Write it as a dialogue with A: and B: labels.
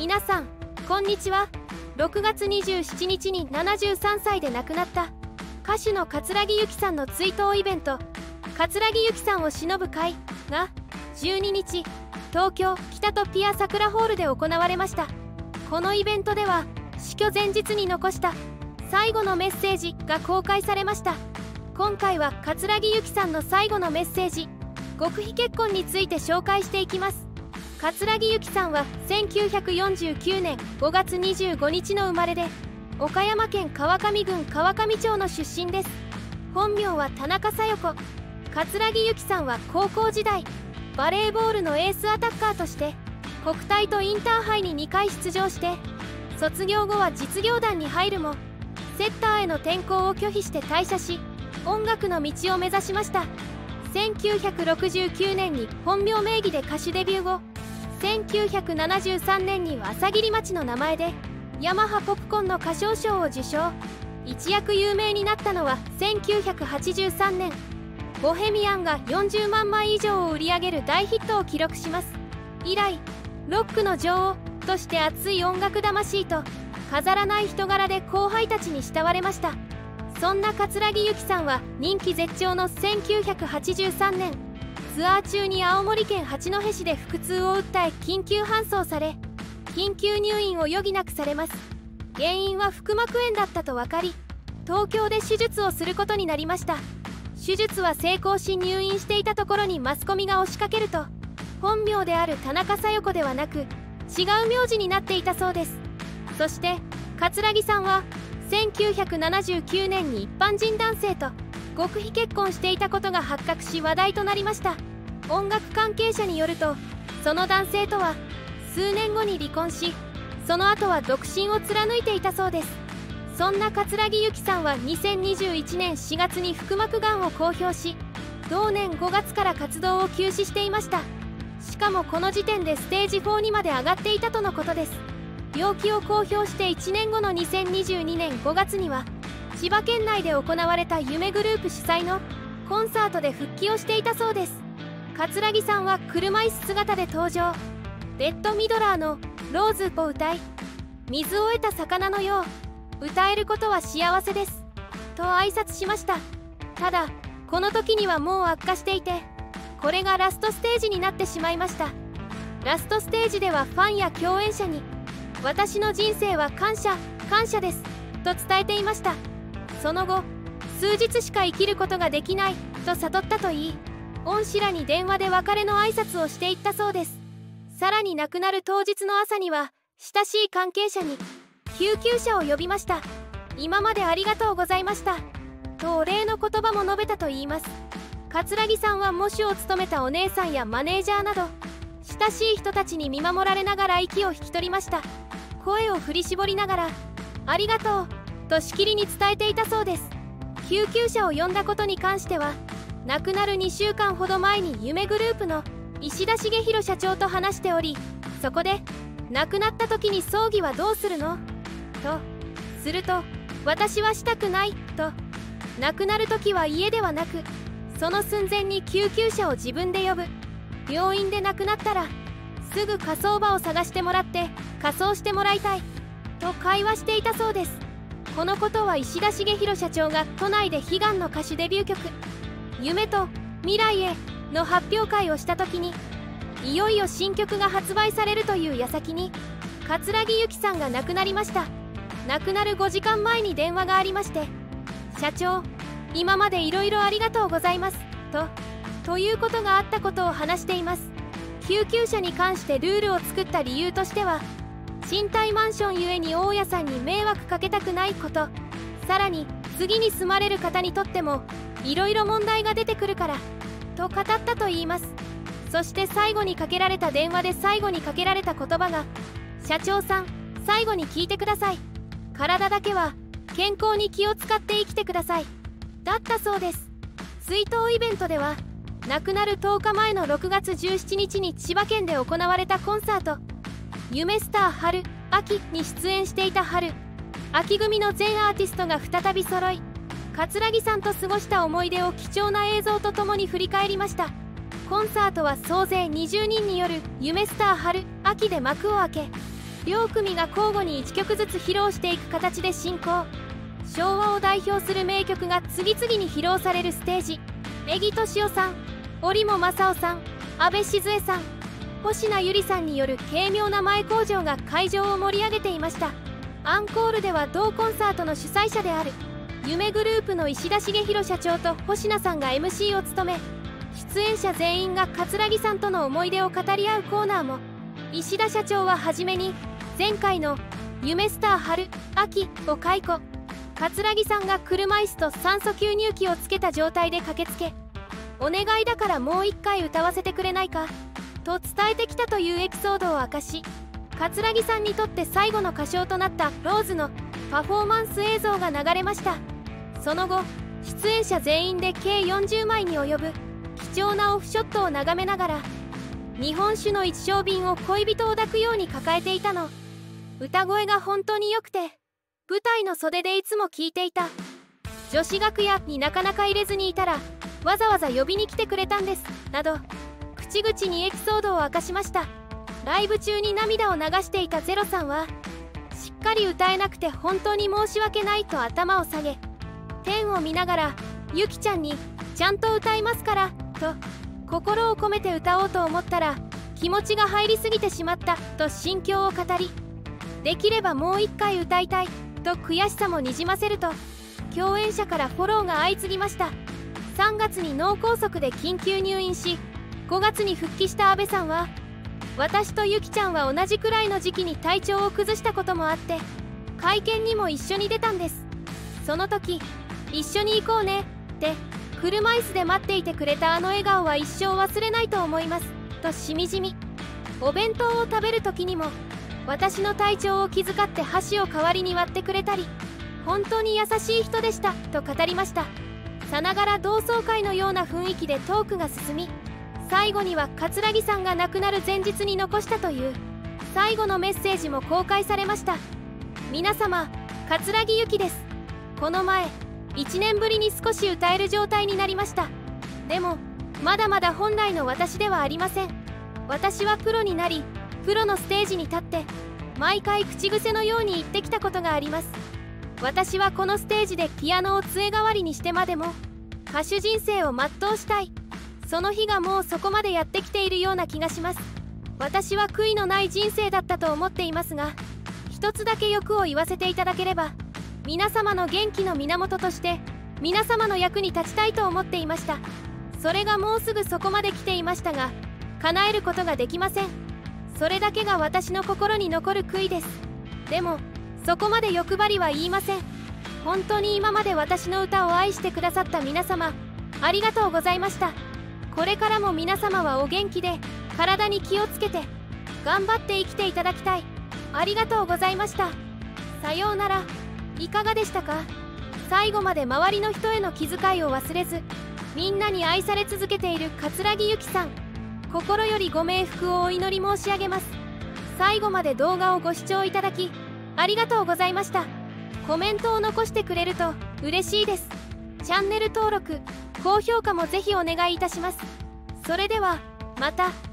A: 皆さんこんにちは。6月27日に73歳で亡くなった歌手の桂木由紀さんの追悼イベント桂木由紀さんを偲ぶ会が12日東京北トピア桜ホールで行われました。このイベントでは死去前日に残した最後のメッセージが公開されました。今回は桂木由紀さんの最後のメッセージ極秘結婚について紹介していきます。桂木由紀さんは1949年5月25日の生まれで岡山県川上郡川上町の出身です。本名は田中小夜子。桂木由紀さんは高校時代バレーボールのエースアタッカーとして国体とインターハイに2回出場して卒業後は実業団に入るもセッターへの転向を拒否して退社し音楽の道を目指しました。1969年に本名名義で歌手デビュー後1973年に朝霧町の名前でヤマハポップコンの歌唱賞を受賞。一躍有名になったのは1983年「ボヘミアン」が40万枚以上を売り上げる大ヒットを記録します。以来ロックの女王として熱い音楽魂と飾らない人柄で後輩たちに慕われました。そんな桂木由紀さんは人気絶頂の1983年。ツアー中に青森県八戸市で腹痛を訴え緊急搬送され緊急入院を余儀なくされます。原因は腹膜炎だったと分かり東京で手術をすることになりました。手術は成功し入院していたところにマスコミが押しかけると本名である田中小夜子ではなく違う名字になっていたそうです。そして桂木さんは1979年に一般人男性と極秘結婚していたことが発覚し話題となりました。音楽関係者によるとその男性とは数年後に離婚しその後は独身を貫いていたそうです。そんな桂木由紀さんは2021年4月に腹膜がんを公表し同年5月から活動を休止していました。しかもこの時点でステージ4にまで上がっていたとのことです。病気を公表して1年後の2022年5月には千葉県内で行われた夢グループ主催のコンサートで復帰をしていたそうです。桂木さんは車椅子姿で登場。ベッド・ミドラーの「ローズ」を歌い水を得た魚のよう歌えることは幸せです。と挨拶しました。ただこの時にはもう悪化していてこれがラストステージになってしまいました。ラストステージではファンや共演者に私の人生は感謝感謝です。と伝えていました。その後数日しか生きることができないと悟ったといい。恩師らに電話で別れの挨拶をしていったそうです。さらに亡くなる当日の朝には親しい関係者に救急車を呼びました。今までありがとうございました。とお礼の言葉も述べたといいます。桂木さんは喪主を務めたお姉さんやマネージャーなど親しい人たちに見守られながら息を引き取りました。声を振り絞りながら「ありがとう」としきりに伝えていたそうです。救急車を呼んだことに関しては亡くなる2週間ほど前に夢グループの石田茂弘社長と話しておりそこで「亡くなった時に葬儀はどうするの?」とすると「私はしたくない」と亡くなる時は家ではなくその寸前に救急車を自分で呼ぶ。病院で亡くなったらすぐ火葬場を探してもらって仮装してもらいたいと会話していたそうです。このことは石田茂弘社長が都内で悲願の歌手デビュー曲「夢と未来へ」の発表会をした時にいよいよ新曲が発売されるという矢先に桂木由紀さんが亡くなりました。亡くなる5時間前に電話がありまして「社長今までいろいろありがとうございます」とということがあったことを話しています。救急車に関してルールを作った理由としては賃貸マンションゆえに大家さんに迷惑かけたくないこと。さらに次に住まれる方にとってもいろいろ問題が出てくるからと語ったといいます。そして最後にかけられた電話で最後にかけられた言葉が「社長さん最後に聞いてください。体だけは健康に気を使って生きてください」だったそうです。追悼イベントでは亡くなる10日前の6月17日に千葉県で行われたコンサート「夢スター春秋」に出演していた春秋組の全アーティストが再び揃い桂木さんと過ごした思い出を貴重な映像とともに振り返りました。コンサートは総勢20人による「夢スター春秋」で幕を開け両組が交互に1曲ずつ披露していく形で進行。昭和を代表する名曲が次々に披露されるステージ。根木敏夫さん織茂正夫さん阿部静江さん星名ゆりさんによる軽妙な前工場が会場を盛り上げていました。アンコールでは同コンサートの主催者である夢グループの石田茂弘社長と星名さんが MC を務め出演者全員が桂木さんとの思い出を語り合うコーナーも。石田社長は初めに前回の「夢スター春秋」を解雇。桂木さんが車椅子と酸素吸入器をつけた状態で駆けつけ「お願いだからもう一回歌わせてくれないか」と伝えてきたというエピソードを明かし桂木さんにとって最後の歌唱となった「ローズ」のパフォーマンス映像が流れました。その後出演者全員で計40枚に及ぶ貴重なオフショットを眺めながら日本酒の一升瓶を恋人を抱くように抱えていたの。歌声が本当に良くて舞台の袖でいつも聴いていた。女子楽屋になかなか入れずにいたらわざわざ呼びに来てくれたんですなど口々にエピソードを明かしました。ライブ中に涙を流していたゼロさんはしっかり歌えなくて本当に申し訳ないと頭を下げ天を見ながらゆきちゃんにちゃんと歌いますからと心を込めて歌おうと思ったら気持ちが入りすぎてしまったと心境を語りできればもう一回歌いたいと悔しさもにじませると共演者からフォローが相次ぎました。3月に脳梗塞で緊急入院し5月に復帰した阿部さんは私とゆきちゃんは同じくらいの時期に体調を崩したこともあって会見にも一緒に出たんです。その時一緒に行こうね。って車椅子で待っていてくれたあの笑顔は一生忘れないと思います。としみじみ。お弁当を食べる時にも私の体調を気遣って箸を代わりに割ってくれたり本当に優しい人でした。と語りました。さながら同窓会のような雰囲気でトークが進み最後には桂木さんが亡くなる前日に残したという最後のメッセージも公開されました。皆様桂木由紀です。この前1年ぶりに少し歌える状態になりました。でもまだまだ本来の私ではありません。私はプロになりプロのステージに立って毎回口癖のように言ってきたことがあります。私はこのステージでピアノを杖代わりにしてまでも歌手人生を全うしたい。その日がもうそこまでやってきているような気がします。私は悔いのない人生だったと思っていますが一つだけ欲を言わせていただければ皆様の元気の源として皆様の役に立ちたいと思っていました。それがもうすぐそこまで来ていましたが叶えることができません。それだけが私の心に残る悔いです。でもそこまで欲張りは言いません。本当に今まで私の歌を愛してくださった皆様ありがとうございました。これからも皆様はお元気で体に気をつけて頑張って生きていただきたい。ありがとうございました。さようなら。いかがでしたか？最後まで周りの人への気遣いを忘れずみんなに愛され続けている桂木由紀さん心よりご冥福をお祈り申し上げます。最後まで動画をご視聴いただきありがとうございました。コメントを残してくれると嬉しいです。チャンネル登録高評価もぜひお願いいたします。それではまた。